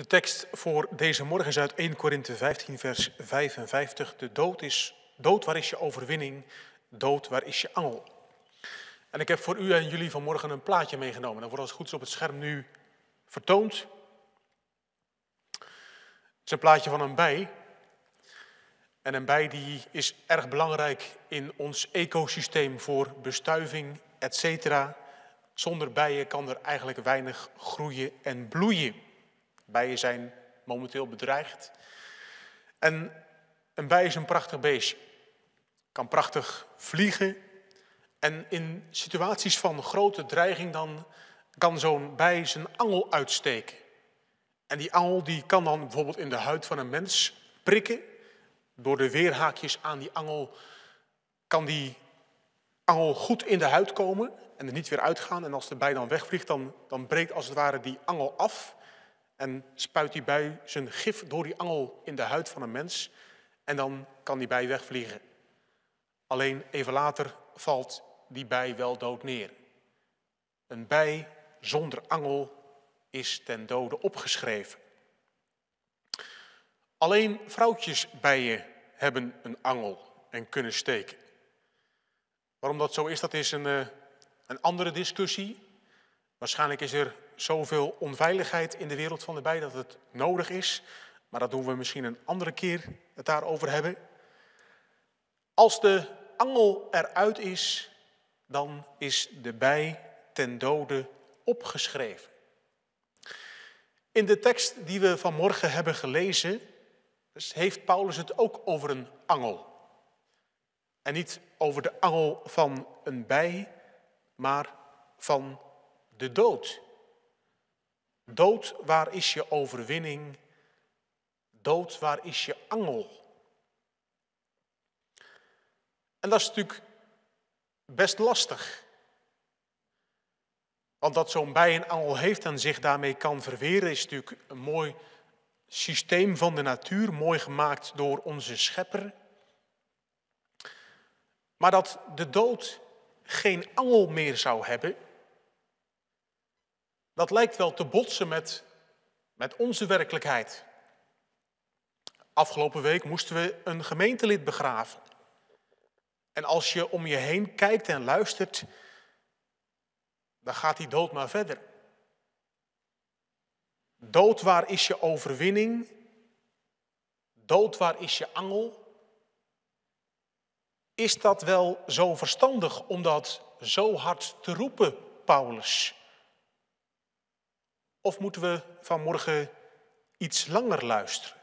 De tekst voor deze morgen is uit 1 Korinthe 15, vers 55. De dood is, dood waar is je overwinning, dood waar is je angel. En ik heb voor u en jullie vanmorgen een plaatje meegenomen. Dat wordt als goed is op het scherm nu vertoond. Het is een plaatje van een bij. En een bij die is erg belangrijk in ons ecosysteem voor bestuiving, etc. Zonder bijen kan er eigenlijk weinig groeien en bloeien. Bijen zijn momenteel bedreigd. En een bij is een prachtig beestje. Kan prachtig vliegen. En in situaties van grote dreiging dan kan zo'n bij zijn angel uitsteken. En die angel die kan dan bijvoorbeeld in de huid van een mens prikken. Door de weerhaakjes aan die angel kan die angel goed in de huid komen en er niet weer uitgaan. En als de bij dan wegvliegt, dan, dan breekt als het ware die angel af. En spuit die bij zijn gif door die angel in de huid van een mens. En dan kan die bij wegvliegen. Alleen even later valt die bij wel dood neer. Een bij zonder angel is ten dode opgeschreven. Alleen vrouwtjesbijen hebben een angel en kunnen steken. Waarom dat zo is, dat is een, eh, een andere discussie. Waarschijnlijk is er zoveel onveiligheid in de wereld van de bij dat het nodig is. Maar dat doen we misschien een andere keer het daarover hebben. Als de angel eruit is, dan is de bij ten dode opgeschreven. In de tekst die we vanmorgen hebben gelezen, dus heeft Paulus het ook over een angel. En niet over de angel van een bij, maar van de dood. Dood, waar is je overwinning? Dood, waar is je angel? En dat is natuurlijk best lastig. Want dat zo'n bij een angel heeft en zich daarmee kan verweren, is natuurlijk een mooi systeem van de natuur, mooi gemaakt door onze schepper. Maar dat de dood geen angel meer zou hebben, dat lijkt wel te botsen met, met onze werkelijkheid. Afgelopen week moesten we een gemeentelid begraven. En als je om je heen kijkt en luistert, dan gaat die dood maar verder. Dood, waar is je overwinning? Dood, waar is je angel? Is dat wel zo verstandig om dat zo hard te roepen, Paulus? Of moeten we vanmorgen iets langer luisteren?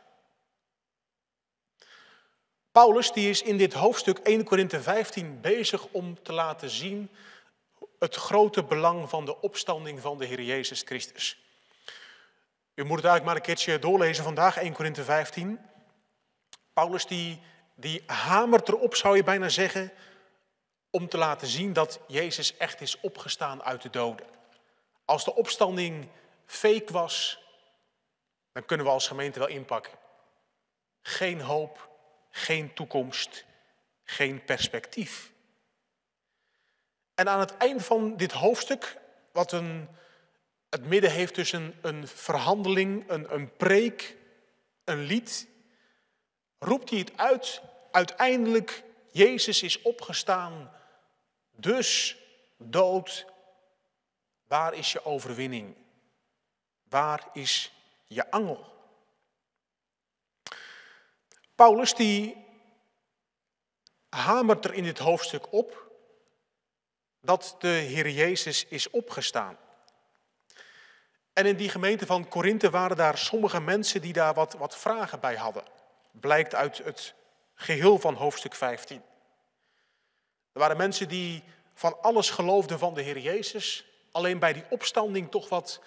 Paulus die is in dit hoofdstuk 1 Korinthe 15 bezig om te laten zien het grote belang van de opstanding van de Heer Jezus Christus. U moet het eigenlijk maar een keertje doorlezen vandaag, 1 Korinthe 15. Paulus die, die hamert erop, zou je bijna zeggen, om te laten zien dat Jezus echt is opgestaan uit de doden. Als de opstanding fake was, dan kunnen we als gemeente wel inpakken. Geen hoop, geen toekomst, geen perspectief. En aan het eind van dit hoofdstuk, wat een, het midden heeft tussen een verhandeling, een, een preek, een lied, roept hij het uit. Uiteindelijk, Jezus is opgestaan, dus dood, waar is je overwinning? Waar is je angel? Paulus die hamert er in dit hoofdstuk op dat de Heer Jezus is opgestaan. En in die gemeente van Korinthe waren daar sommige mensen die daar wat, wat vragen bij hadden. Blijkt uit het geheel van hoofdstuk 15. Er waren mensen die van alles geloofden van de Heer Jezus, alleen bij die opstanding toch wat,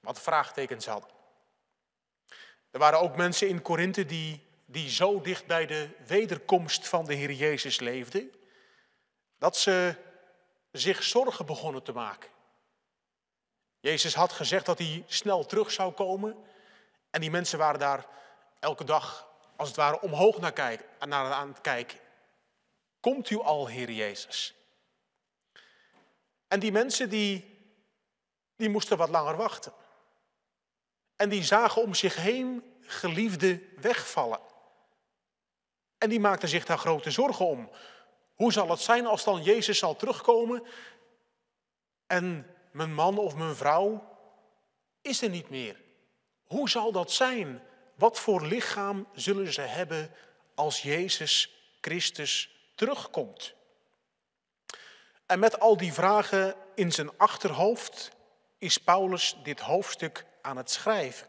wat vraagtekens hadden. Er waren ook mensen in Korinthe die, die zo dicht bij de wederkomst van de Heer Jezus leefden, dat ze zich zorgen begonnen te maken. Jezus had gezegd dat hij snel terug zou komen. En die mensen waren daar elke dag, als het ware, omhoog naar, kijken, naar aan het kijken. Komt u al, Heer Jezus? En die mensen die, die moesten wat langer wachten. En die zagen om zich heen geliefden wegvallen. En die maakten zich daar grote zorgen om. Hoe zal het zijn als dan Jezus zal terugkomen en mijn man of mijn vrouw is er niet meer? Hoe zal dat zijn? Wat voor lichaam zullen ze hebben als Jezus Christus terugkomt? En met al die vragen in zijn achterhoofd is Paulus dit hoofdstuk aan het schrijven.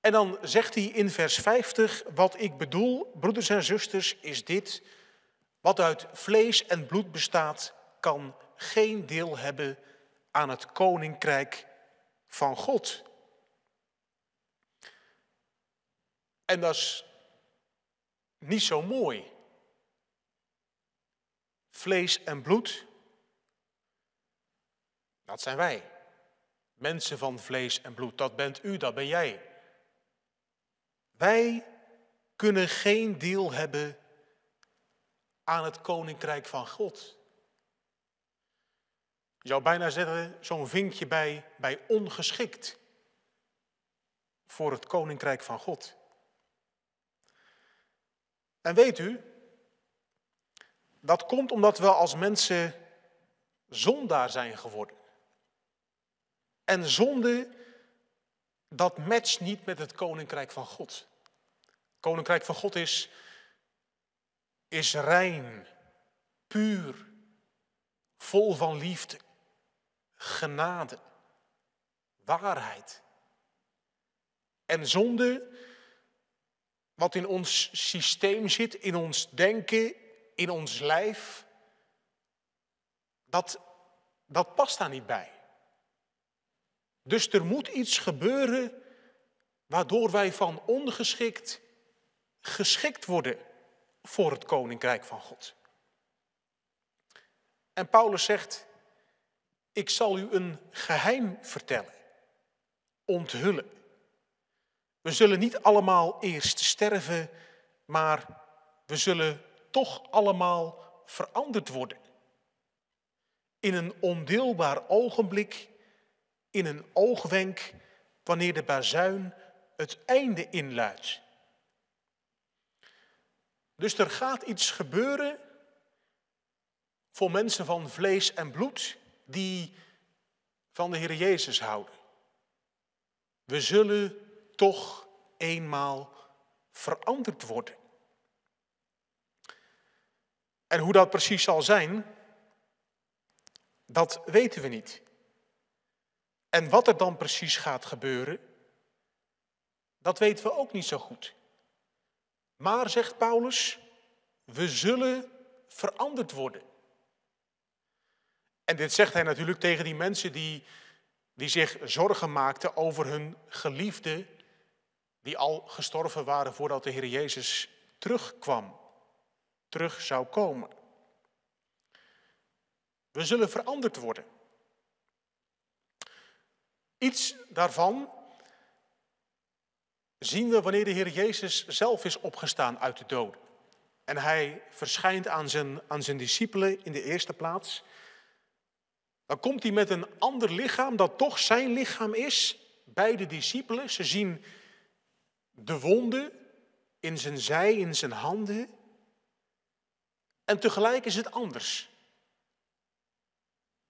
En dan zegt hij in vers 50, wat ik bedoel, broeders en zusters, is dit, wat uit vlees en bloed bestaat, kan geen deel hebben aan het koninkrijk van God. En dat is niet zo mooi. Vlees en bloed, dat zijn wij. Mensen van vlees en bloed, dat bent u, dat ben jij. Wij kunnen geen deel hebben aan het koninkrijk van God. Je zou bijna zeggen, zo'n vinkje bij, bij ongeschikt voor het koninkrijk van God. En weet u, dat komt omdat we als mensen zondaar zijn geworden. En zonde, dat matcht niet met het koninkrijk van God. Het koninkrijk van God is, is rein, puur, vol van liefde, genade, waarheid. En zonde, wat in ons systeem zit, in ons denken, in ons lijf, dat, dat past daar niet bij. Dus er moet iets gebeuren waardoor wij van ongeschikt geschikt worden voor het koninkrijk van God. En Paulus zegt, ik zal u een geheim vertellen, onthullen. We zullen niet allemaal eerst sterven, maar we zullen toch allemaal veranderd worden. In een ondeelbaar ogenblik, in een oogwenk, wanneer de bazuin het einde inluidt. Dus er gaat iets gebeuren voor mensen van vlees en bloed die van de Heer Jezus houden. We zullen toch eenmaal veranderd worden. En hoe dat precies zal zijn, dat weten we niet. En wat er dan precies gaat gebeuren, dat weten we ook niet zo goed. Maar, zegt Paulus, we zullen veranderd worden. En dit zegt hij natuurlijk tegen die mensen die, die zich zorgen maakten over hun geliefde, die al gestorven waren voordat de Heer Jezus terugkwam, terug zou komen. We zullen veranderd worden. Iets daarvan zien we wanneer de Heer Jezus zelf is opgestaan uit de doden. En hij verschijnt aan zijn, aan zijn discipelen in de eerste plaats. Dan komt hij met een ander lichaam dat toch zijn lichaam is bij de discipelen. Ze zien de wonden in zijn zij, in zijn handen. En tegelijk is het anders.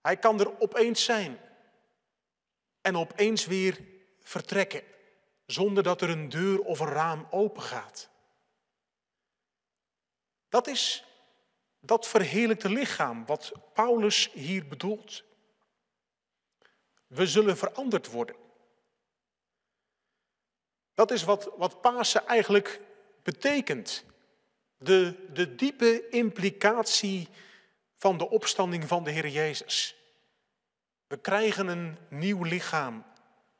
Hij kan er opeens zijn en opeens weer vertrekken zonder dat er een deur of een raam open gaat. Dat is dat verheerlijkte lichaam wat Paulus hier bedoelt. We zullen veranderd worden. Dat is wat, wat Pasen eigenlijk betekent. De, de diepe implicatie van de opstanding van de Heer Jezus. We krijgen een nieuw lichaam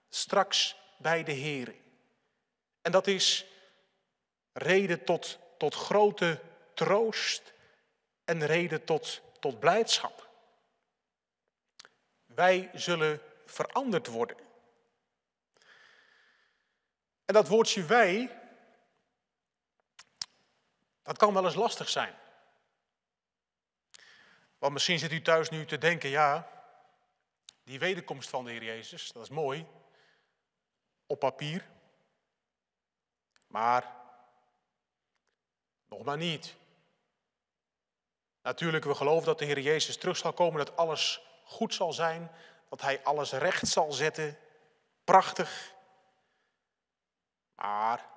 straks bij de Heer. En dat is reden tot, tot grote troost en reden tot, tot blijdschap. Wij zullen veranderd worden. En dat woordje wij, dat kan wel eens lastig zijn. Want misschien zit u thuis nu te denken, ja, die wederkomst van de Heer Jezus, dat is mooi. op papier. Maar nog maar niet. Natuurlijk, we geloven dat de Heer Jezus terug zal komen, dat alles goed zal zijn, dat Hij alles recht zal zetten. Prachtig. Maar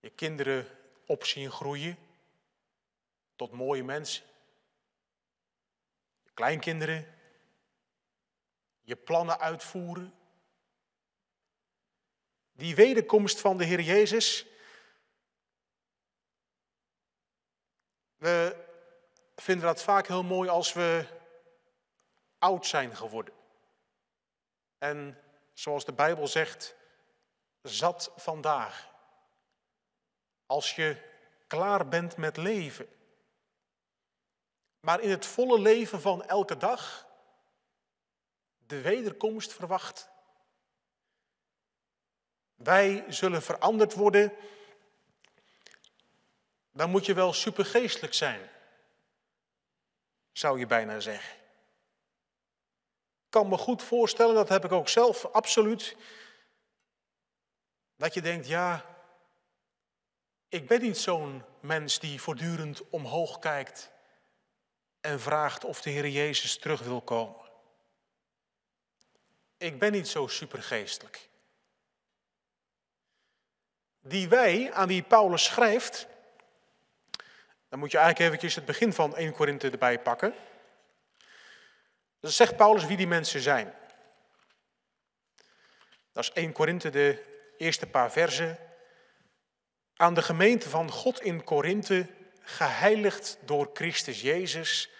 je kinderen opzien groeien tot mooie mensen. Kleinkinderen. Je plannen uitvoeren. Die wederkomst van de Heer Jezus. We vinden dat vaak heel mooi als we oud zijn geworden. En zoals de Bijbel zegt, zat vandaag. Als je klaar bent met leven. Maar in het volle leven van elke dag de wederkomst verwacht. Wij zullen veranderd worden. Dan moet je wel supergeestelijk zijn, zou je bijna zeggen. Ik kan me goed voorstellen, dat heb ik ook zelf absoluut, dat je denkt, ja, ik ben niet zo'n mens die voortdurend omhoog kijkt en vraagt of de Heer Jezus terug wil komen. Ik ben niet zo supergeestelijk. Die wij, aan wie Paulus schrijft, dan moet je eigenlijk eventjes het begin van 1 Korinthe erbij pakken. Dan zegt Paulus wie die mensen zijn. Dat is 1 Korinthe, de eerste paar versen aan de gemeente van God in Korinthe, geheiligd door Christus Jezus,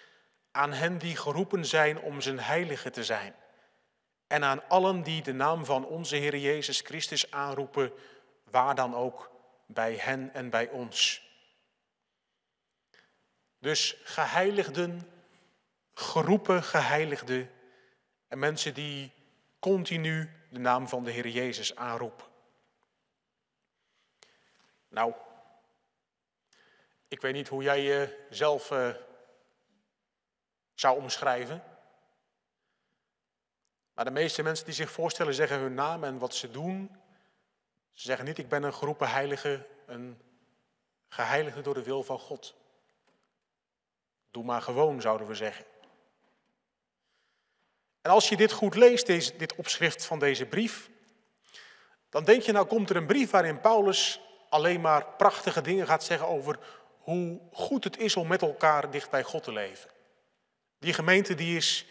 aan hen die geroepen zijn om zijn heilige te zijn. En aan allen die de naam van onze Heer Jezus Christus aanroepen, waar dan ook, bij hen en bij ons. Dus geheiligden, geroepen geheiligden en mensen die continu de naam van de Heer Jezus aanroepen. Nou, ik weet niet hoe jij jezelf uh, zou omschrijven. Maar de meeste mensen die zich voorstellen zeggen hun naam en wat ze doen. Ze zeggen niet ik ben een geroepen heilige, een geheiligde door de wil van God. Doe maar gewoon, zouden we zeggen. En als je dit goed leest, deze, dit opschrift van deze brief, dan denk je, nou komt er een brief waarin Paulus alleen maar prachtige dingen gaat zeggen over hoe goed het is om met elkaar dicht bij God te leven. Die gemeente die is,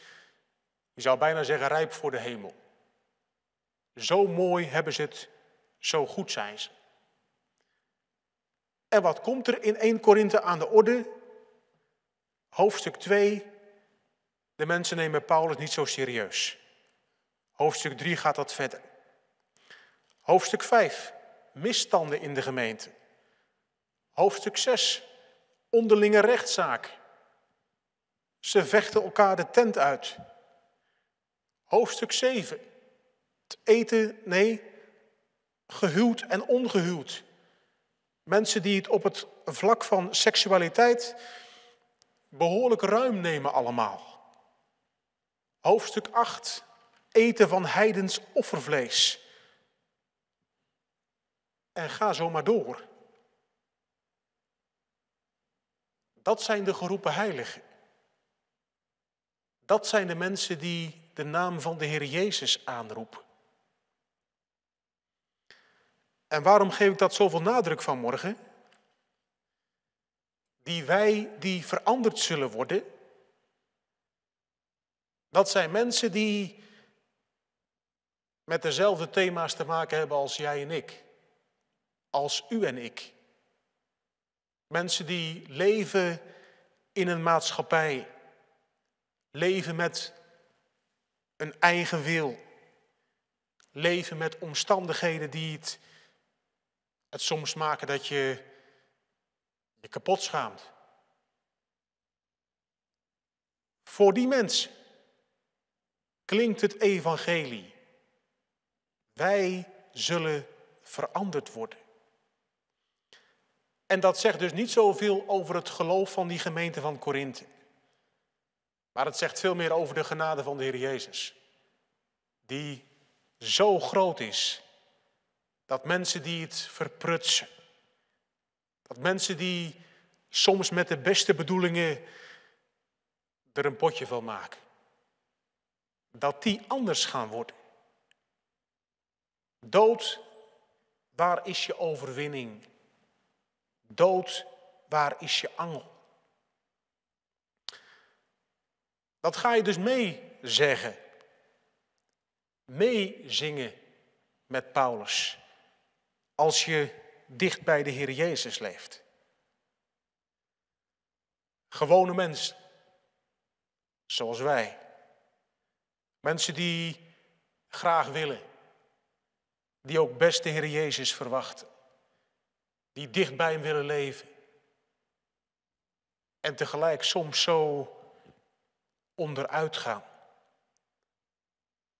je zou bijna zeggen, rijp voor de hemel. Zo mooi hebben ze het, zo goed zijn ze. En wat komt er in 1 Korinthe aan de orde? Hoofdstuk 2, de mensen nemen Paulus niet zo serieus. Hoofdstuk 3 gaat dat verder. Hoofdstuk 5, misstanden in de gemeente. Hoofdstuk 6, onderlinge rechtszaak. Ze vechten elkaar de tent uit. Hoofdstuk 7, het eten, nee, gehuwd en ongehuwd. Mensen die het op het vlak van seksualiteit behoorlijk ruim nemen allemaal. Hoofdstuk 8, eten van heidens offervlees. En ga zo maar door. Dat zijn de geroepen heiligen. Dat zijn de mensen die de naam van de Heer Jezus aanroepen. En waarom geef ik dat zoveel nadruk vanmorgen? Die wij die veranderd zullen worden, dat zijn mensen die met dezelfde thema's te maken hebben als jij en ik als u en ik. Mensen die leven in een maatschappij, leven met een eigen wil, leven met omstandigheden die het, het soms maken dat je je kapot schaamt. Voor die mensen klinkt het evangelie. Wij zullen veranderd worden. En dat zegt dus niet zoveel over het geloof van die gemeente van Korinthe. Maar het zegt veel meer over de genade van de Heer Jezus. Die zo groot is dat mensen die het verprutsen, dat mensen die soms met de beste bedoelingen er een potje van maken, dat die anders gaan worden. Dood, waar is je overwinning? Dood, waar is je angel? Dat ga je dus mee zeggen. Meezingen met Paulus. Als je dicht bij de Heer Jezus leeft. Gewone mensen. Zoals wij. Mensen die graag willen. Die ook best de Heer Jezus verwachten. Die dicht bij Hem willen leven. En tegelijk soms zo onderuit gaan.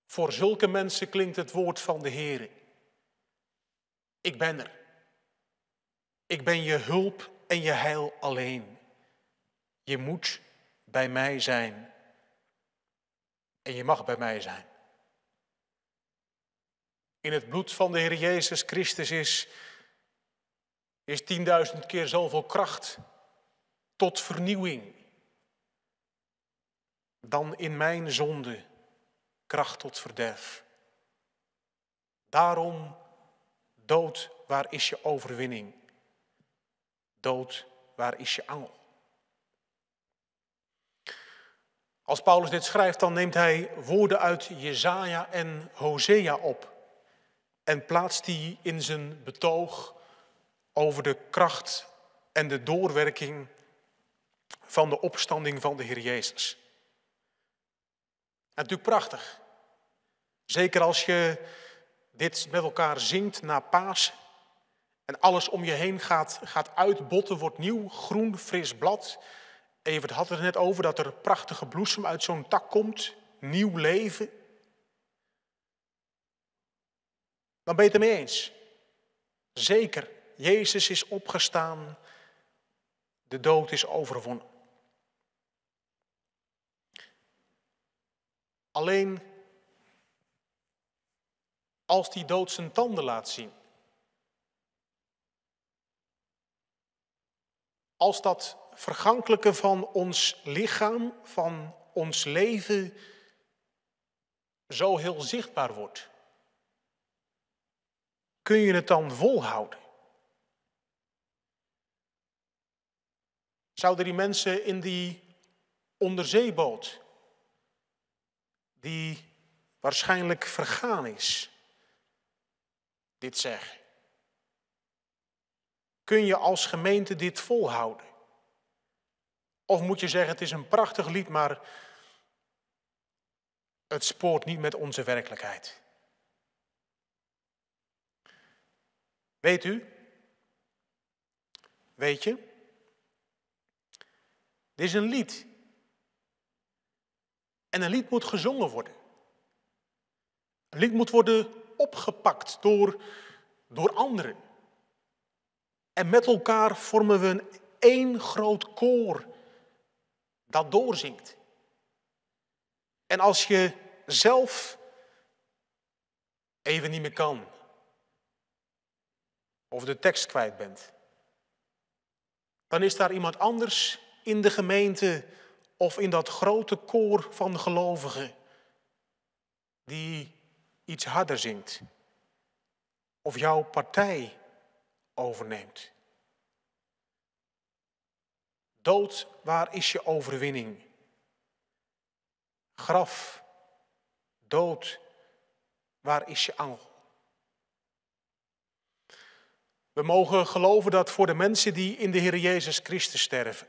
Voor zulke mensen klinkt het woord van de Heer. Ik ben er. Ik ben je hulp en je heil alleen. Je moet bij mij zijn. En je mag bij mij zijn. In het bloed van de Heer Jezus Christus is, is tienduizend keer zoveel kracht tot vernieuwing dan in mijn zonde kracht tot verderf. Daarom, dood, waar is je overwinning? Dood, waar is je angel? Als Paulus dit schrijft, dan neemt hij woorden uit Jezaja en Hosea op en plaatst die in zijn betoog over de kracht en de doorwerking van de opstanding van de Heer Jezus. Natuurlijk prachtig. Zeker als je dit met elkaar zingt na paas en alles om je heen gaat, gaat uitbotten, wordt nieuw, groen, fris blad. Evert had het er net over dat er prachtige bloesem uit zo'n tak komt, nieuw leven. Dan ben je het ermee eens. Zeker, Jezus is opgestaan, de dood is overwonnen. Alleen als die dood zijn tanden laat zien. Als dat vergankelijke van ons lichaam, van ons leven, zo heel zichtbaar wordt. Kun je het dan volhouden? Zouden die mensen in die onderzeeboot die waarschijnlijk vergaan is. Dit zeg. Kun je als gemeente dit volhouden? Of moet je zeggen, het is een prachtig lied, maar het spoort niet met onze werkelijkheid. Weet u? Weet je? Dit is een lied en een lied moet gezongen worden. Een lied moet worden opgepakt door, door anderen. En met elkaar vormen we een één groot koor dat doorzingt. En als je zelf even niet meer kan, of de tekst kwijt bent, dan is daar iemand anders in de gemeente of in dat grote koor van gelovigen die iets harder zingt of jouw partij overneemt. Dood, waar is je overwinning? Graf, dood, waar is je angel? We mogen geloven dat voor de mensen die in de Heer Jezus Christus sterven,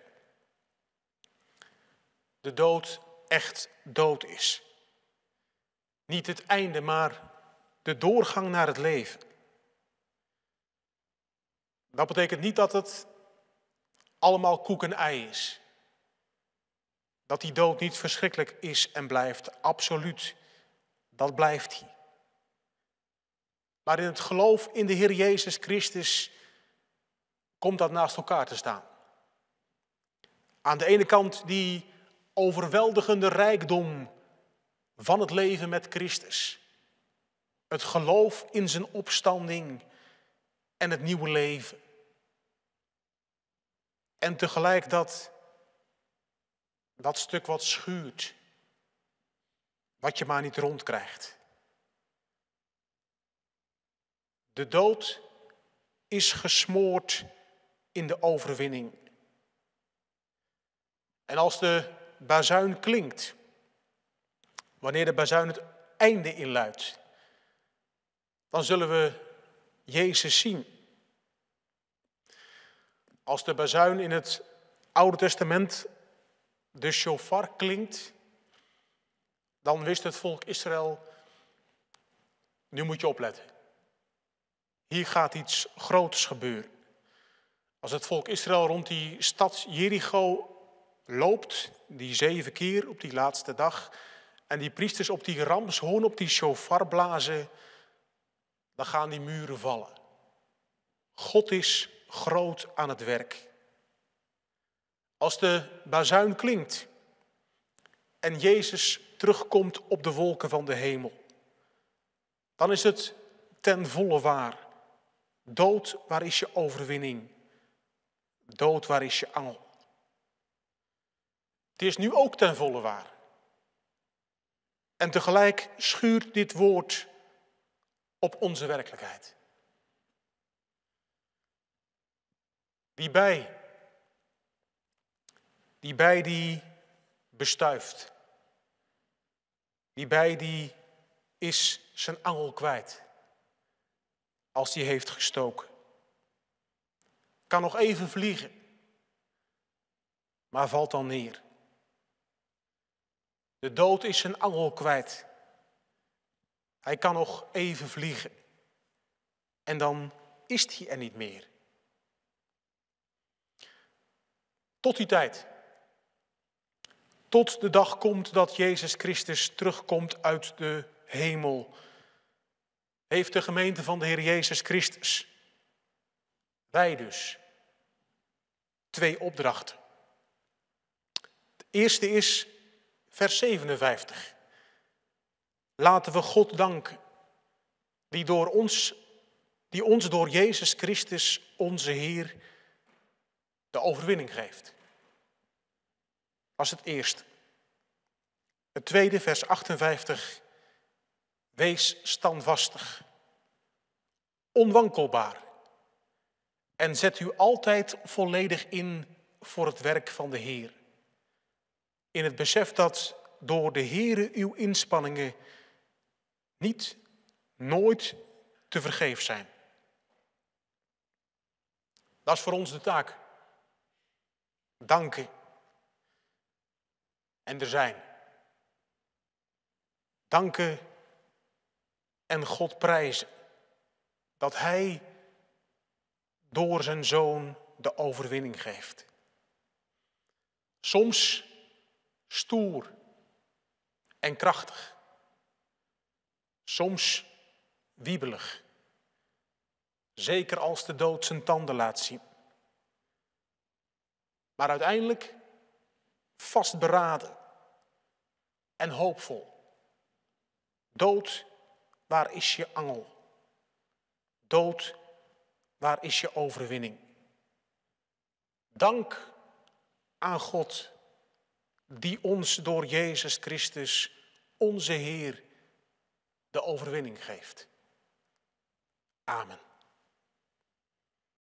de dood echt dood is. Niet het einde, maar de doorgang naar het leven. Dat betekent niet dat het allemaal koek en ei is. Dat die dood niet verschrikkelijk is en blijft, absoluut. Dat blijft hij. Maar in het geloof in de Heer Jezus Christus komt dat naast elkaar te staan. Aan de ene kant die overweldigende rijkdom van het leven met Christus. Het geloof in zijn opstanding en het nieuwe leven. En tegelijk dat, dat stuk wat schuurt, wat je maar niet rondkrijgt. De dood is gesmoord in de overwinning. En als de bazuin klinkt, wanneer de bazuin het einde inluidt, dan zullen we Jezus zien. Als de bazuin in het Oude Testament de shofar klinkt, dan wist het volk Israël, nu moet je opletten. Hier gaat iets groots gebeuren. Als het volk Israël rond die stad Jericho loopt, die zeven keer op die laatste dag, en die priesters op die ramshoorn, op die shofar blazen, dan gaan die muren vallen. God is groot aan het werk. Als de bazuin klinkt en Jezus terugkomt op de wolken van de hemel, dan is het ten volle waar. Dood, waar is je overwinning? Dood, waar is je angel? Het is nu ook ten volle waar. En tegelijk schuurt dit woord op onze werkelijkheid. Die bij, die bij die bestuift. Die bij die is zijn angel kwijt als die heeft gestoken. Kan nog even vliegen, maar valt dan neer. De dood is zijn angel kwijt. Hij kan nog even vliegen. En dan is hij er niet meer. Tot die tijd. Tot de dag komt dat Jezus Christus terugkomt uit de hemel. Heeft de gemeente van de Heer Jezus Christus. Wij dus. Twee opdrachten. De eerste is vers 57. Laten we God danken, die, door ons, die ons door Jezus Christus, onze Heer, de overwinning geeft. Is het eerste. Het tweede, vers 58. Wees standvastig, onwankelbaar en zet u altijd volledig in voor het werk van de Heer. In het besef dat door de Heere uw inspanningen niet, nooit te vergeef zijn. Dat is voor ons de taak. Danken. En er zijn. Danken en God prijzen dat Hij door zijn zoon de overwinning geeft. Soms stoer en krachtig. Soms wiebelig. Zeker als de dood zijn tanden laat zien. Maar uiteindelijk vastberaden en hoopvol. Dood, waar is je angel? Dood, waar is je overwinning? Dank aan God die ons door Jezus Christus, onze Heer, de overwinning geeft. Amen.